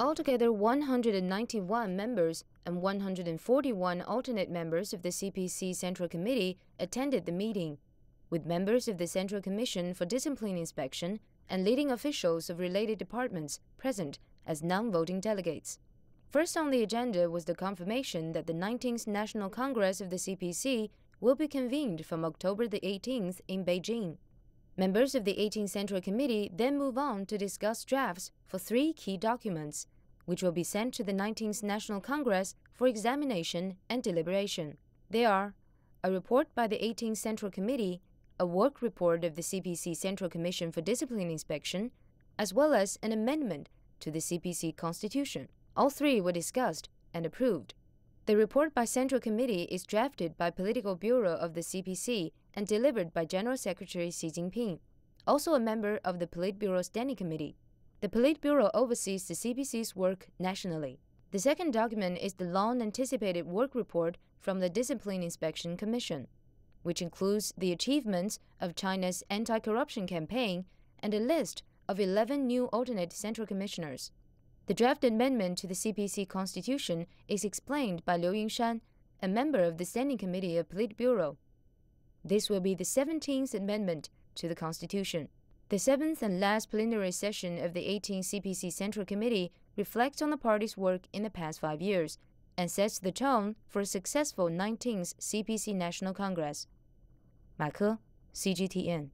Altogether, 191 members and 141 alternate members of the CPC Central Committee attended the meeting, with members of the Central Commission for Discipline Inspection and leading officials of related departments present as non voting delegates. First on the agenda was the confirmation that the 19th National Congress of the CPC will be convened from October the 18th in Beijing. Members of the 18th Central Committee then move on to discuss drafts for three key documents, which will be sent to the 19th National Congress for examination and deliberation. They are a report by the 18th Central Committee, a work report of the CPC Central Commission for Discipline Inspection, as well as an amendment to the CPC Constitution. All three were discussed and approved. The report by Central Committee is drafted by Political Bureau of the CPC and delivered by General Secretary Xi Jinping, also a member of the Politburo Standing Committee. The Politburo oversees the CPC's work nationally. The second document is the long anticipated work report from the Discipline Inspection Commission, which includes the achievements of China's anti corruption campaign and a list of 11 new alternate central commissioners. The draft amendment to the CPC Constitution is explained by Liu Yunshan, a member of the Standing Committee of Politburo. This will be the 17th amendment to the Constitution. The seventh and last plenary session of the 18th CPC Central Committee reflects on the party's work in the past five years and sets the tone for a successful 19th CPC National Congress. 马科，CGTN。